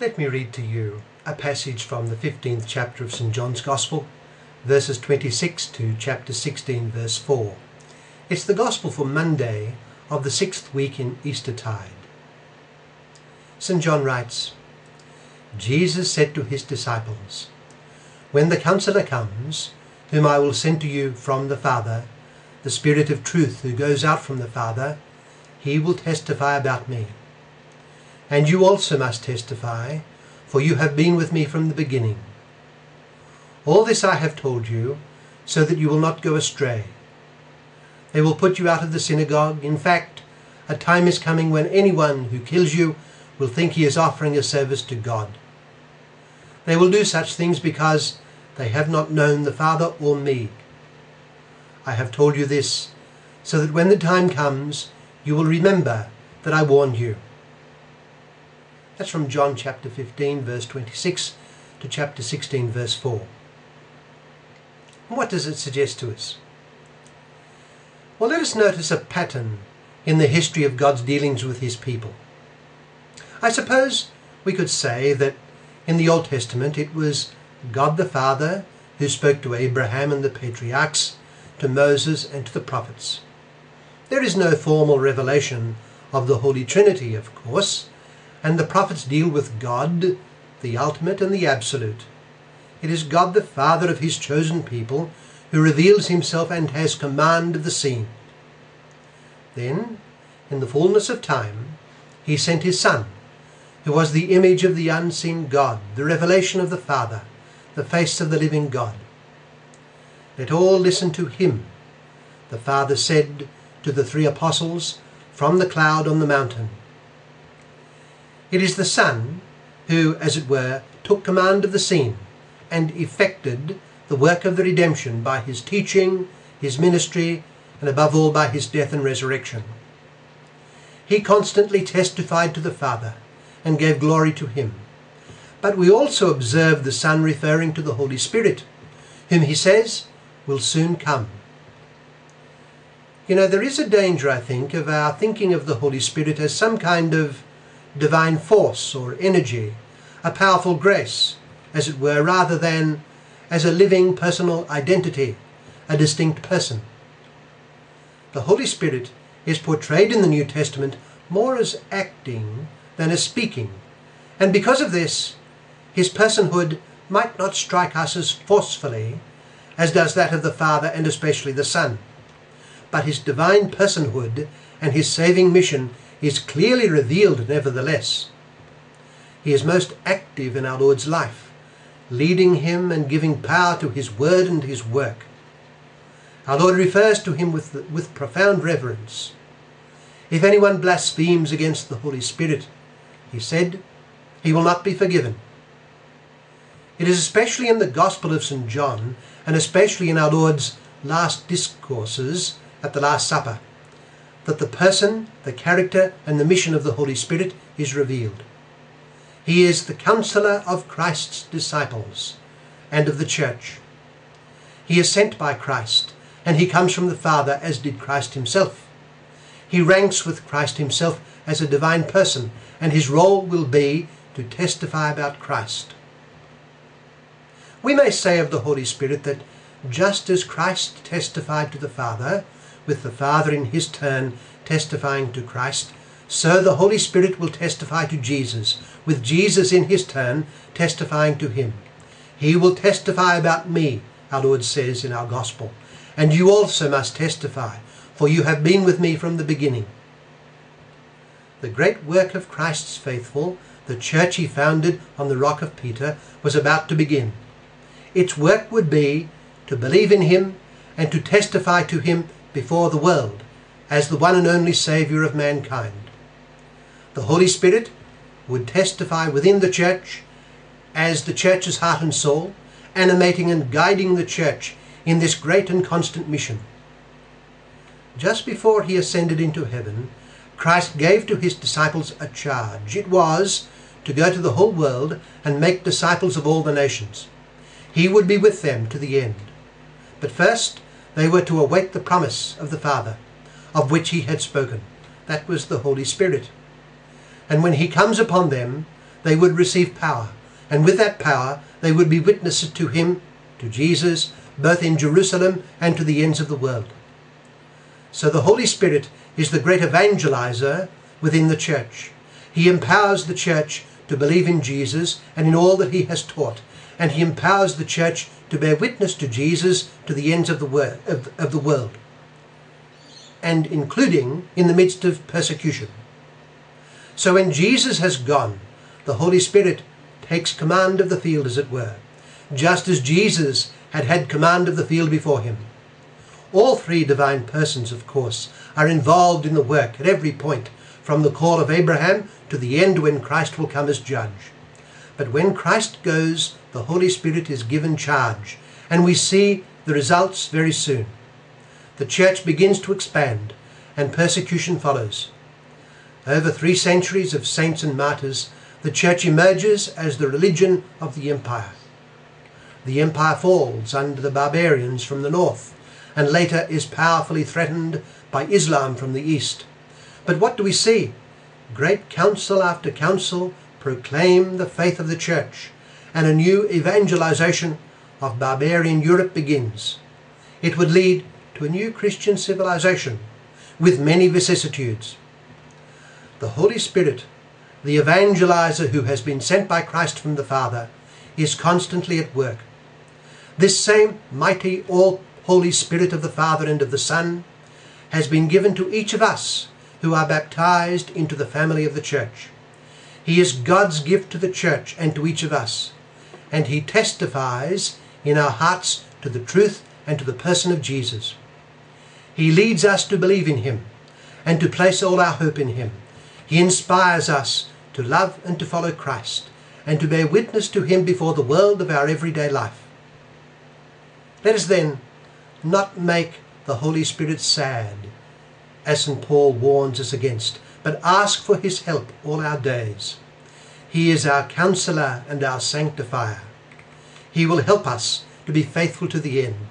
Let me read to you a passage from the 15th chapter of St. John's Gospel, verses 26 to chapter 16, verse 4. It's the Gospel for Monday of the sixth week in Eastertide. St. John writes, Jesus said to his disciples, When the Counselor comes, whom I will send to you from the Father, the Spirit of truth who goes out from the Father, he will testify about me. And you also must testify, for you have been with me from the beginning. All this I have told you, so that you will not go astray. They will put you out of the synagogue. In fact, a time is coming when anyone who kills you will think he is offering a service to God. They will do such things because they have not known the Father or me. I have told you this, so that when the time comes, you will remember that I warned you. That's from John chapter 15, verse 26 to chapter 16, verse 4. And what does it suggest to us? Well, let us notice a pattern in the history of God's dealings with his people. I suppose we could say that in the Old Testament it was God the Father who spoke to Abraham and the patriarchs, to Moses and to the prophets. There is no formal revelation of the Holy Trinity, of course, and the prophets deal with God, the ultimate and the absolute. It is God the Father of his chosen people who reveals himself and has command of the scene. Then, in the fullness of time, he sent his Son, who was the image of the unseen God, the revelation of the Father, the face of the living God. Let all listen to him. The Father said to the three apostles from the cloud on the mountain, it is the Son who, as it were, took command of the scene and effected the work of the redemption by his teaching, his ministry, and above all by his death and resurrection. He constantly testified to the Father and gave glory to him. But we also observe the Son referring to the Holy Spirit, whom he says will soon come. You know, there is a danger, I think, of our thinking of the Holy Spirit as some kind of divine force or energy, a powerful grace, as it were, rather than as a living personal identity, a distinct person. The Holy Spirit is portrayed in the New Testament more as acting than as speaking, and because of this, his personhood might not strike us as forcefully as does that of the Father and especially the Son. But his divine personhood and his saving mission is clearly revealed nevertheless. He is most active in our Lord's life, leading him and giving power to his word and his work. Our Lord refers to him with, with profound reverence. If anyone blasphemes against the Holy Spirit, he said, he will not be forgiven. It is especially in the Gospel of St. John, and especially in our Lord's last discourses at the Last Supper, that the person, the character, and the mission of the Holy Spirit is revealed. He is the counselor of Christ's disciples and of the church. He is sent by Christ, and he comes from the Father as did Christ himself. He ranks with Christ himself as a divine person, and his role will be to testify about Christ. We may say of the Holy Spirit that just as Christ testified to the Father, with the Father in his turn testifying to Christ, so the Holy Spirit will testify to Jesus, with Jesus in his turn testifying to him. He will testify about me, our Lord says in our Gospel, and you also must testify, for you have been with me from the beginning. The great work of Christ's faithful, the church he founded on the rock of Peter, was about to begin. Its work would be to believe in him and to testify to him before the world as the one and only Saviour of mankind. The Holy Spirit would testify within the church as the church's heart and soul, animating and guiding the church in this great and constant mission. Just before he ascended into heaven, Christ gave to his disciples a charge. It was to go to the whole world and make disciples of all the nations. He would be with them to the end. But first, they were to await the promise of the Father, of which he had spoken. That was the Holy Spirit. And when he comes upon them, they would receive power, and with that power they would be witnesses to him, to Jesus, both in Jerusalem and to the ends of the world. So the Holy Spirit is the great evangelizer within the church. He empowers the church to believe in Jesus and in all that he has taught, and he empowers the church to bear witness to Jesus to the ends of the, wor- of, of the world, and including in the midst of persecution. So when Jesus has gone, the Holy Spirit takes command of the field, as it were, just as Jesus had had command of the field before him. All three divine persons, of course, are involved in the work at every point, from the call of Abraham to the end when Christ will come as judge. But when Christ goes, the Holy Spirit is given charge, and we see the results very soon. The church begins to expand, and persecution follows. Over three centuries of saints and martyrs, the church emerges as the religion of the empire. The empire falls under the barbarians from the north, and later is powerfully threatened by Islam from the east. But what do we see? Great council after council proclaim the faith of the church, and a new evangelization of barbarian Europe begins. It would lead to a new Christian civilization with many vicissitudes. The Holy Spirit, the evangelizer who has been sent by Christ from the Father, is constantly at work. This same mighty, all Holy Spirit of the Father and of the Son has been given to each of us who are baptized into the family of the church. He is God's gift to the church and to each of us, and he testifies in our hearts to the truth and to the person of Jesus. He leads us to believe in him and to place all our hope in him. He inspires us to love and to follow Christ and to bear witness to him before the world of our everyday life. Let us then not make the Holy Spirit sad, as St. Paul warns us against, but ask for his help all our days. He is our counselor and our sanctifier. He will help us to be faithful to the end.